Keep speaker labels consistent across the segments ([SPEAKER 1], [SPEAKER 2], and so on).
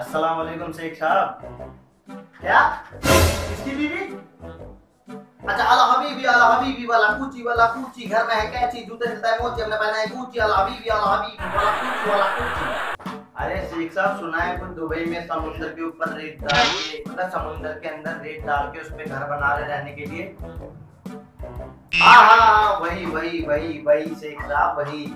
[SPEAKER 1] अस्सलाम वालेकुम शेख साहब क्या किसकी बीवी अच्छा अला हबीबी अला हबीबी वाला कूची वाला कूची घर में है कैची जूते है मोची हमने पहना है कूची अला हबीबी अला हबीबी वाला कूची वाला कूची अरे शेख साहब सुना है कुछ दुबई में समुद्र के ऊपर रेत डाल के मतलब समुद्र के अंदर रेत डाल के उसमें घर बना रहे रहने के लिए हाँ हाँ हाँ वही वही वही वही शेख साहब वही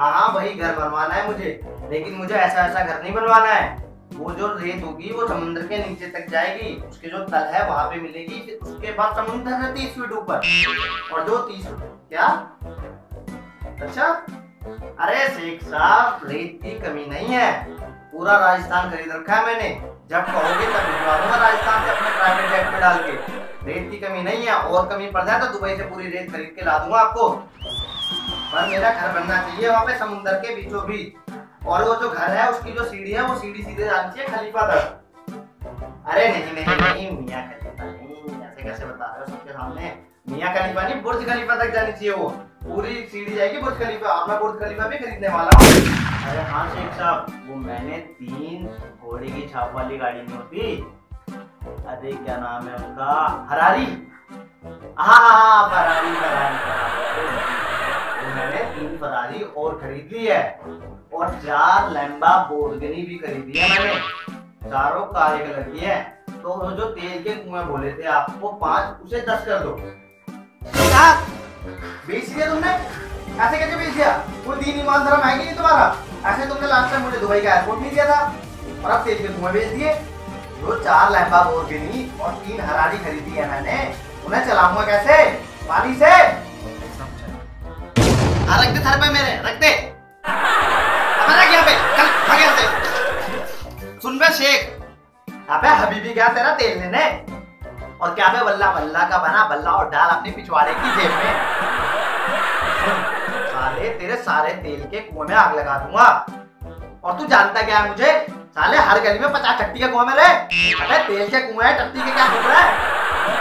[SPEAKER 1] हाँ हाँ वही घर बनवाना है मुझे लेकिन मुझे ऐसा ऐसा घर नहीं बनवाना है वो जो रेत होगी, वो समुद्र के नीचे तक जाएगी, उसके जो तल है वहाँ पे मिलेगी, फिर उसके बाद समुद्र है तीस फीट ऊपर। और जो तीस क्या? अच्छा? अरे शेख साहब, रेत की कमी नहीं है। पूरा राजस्थान खरीद रखा है मैंने। जब कहोगे तब भिजवा राजस्थान से अपने प्राइवेट जेट में डाल के। रेत की कमी नहीं है, और कमी पड़ जाए तो दुबई से पूरी रेत खरीद के ला दूँगा आपको। पर मेरा घर बनना चाहिए वहाँ पे समुद्र के बीचों बीच और वो जो घर है, उसकी जो सीढ़ी है, वो सीढ़ी सीधे जानी चाहिए खलीफा तक। अरे नहीं नहीं नहीं मियाँ खलीफा नहीं, ऐसे कैसे बता रहे हो सबके सामने? मियाँ खलीफा नहीं, बुर्ज खलीफा तक जानी चाहिए वो। पूरी सीढ़ी जाएगी बुर्ज खलीफा। मैं बुर्ज खलीफा भी खरीदने वाला हूँ। अरे हाँ शेख साहब, वो मैंने तीन घोड़े की छाप वाली गाड़ी में होती। अरे क्या नाम है उसका हरारी। हाँ हाँ हाँ फरारी और खरीद ली है। और चार लैम्बा बोर्गनी भी खरीदी है मैंने। चारों काले कलर की है। तो जो तेल के कुएँ बोले थे आपको पाँच, उसे दस कर दो। बेच दिया तुमने? ऐसे कैसे बेच दिया? वो दीन ईमान धर्म है नहीं तुम्हारा? ऐसे तुमने लास्ट टाइम मुझे दुबई का एयरपोर्ट नहीं दिया था। और अब तेल के कुएँ बेच दिए। जो चार लैम्बा बोर्गिनी और तीन हरारी खरीदी है मैंने, उन्हें चलाऊँगा कैसे? पानी से हाँ, रख दे सर पे मेरे रख दे। सुन बे शेख। अबे हबीबी क्या तेरा तेल लेने। और क्या बल्ला बल्ला का बना बल्ला और डाल अपने पिछवाड़े की जेब में। साले तेरे सारे तेल के कुएँ में आग लगा दूँगा। और तू जानता क्या है मुझे? साले हर गली में पचास टट्टी का कुआँ मेरे। अबे तेल के कुएँ है टट्टी के क्या घूम है?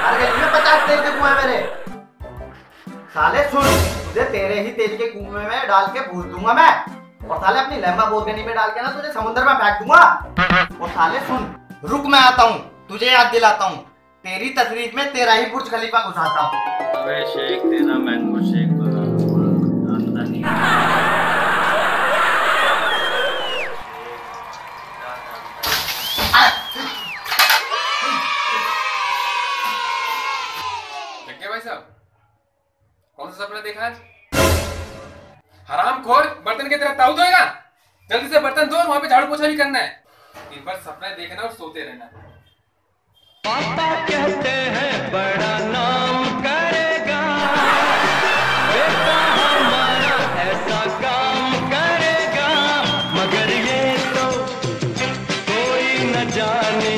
[SPEAKER 1] हर गली में पचास तेल के कुएँ मेरे। साले सुन। तुझे तेरे ही तेल के कुएँ में डाल के भूल दूँगा मैं। और साले अपनी लैम्बा बोर्गनी में डाल के ना तुझे समुद्र में फेंक दूँगा। और साले सुन रुक मैं आता हूँ तुझे याद दिलाता हूँ। तेरी तकरीब में तेरा ही बुर्ज खलीफा घुसाता हूँ।
[SPEAKER 2] अबे शेख तेरा मैंगो
[SPEAKER 3] भाई साहब। कौन सा सपना देखा आज? हराम खोर बर्तन की तरह ताऊ धोएगा जल्दी से बर्तन धो वहाँ पे झाड़ू पोछा भी करना है। दिन भर सपना देखना और सोते रहना।
[SPEAKER 4] पापा कहते हैं, बड़ा नाम करेगा। बेटा हमारा ऐसा काम करेगा। मगर ये तो कोई न जाने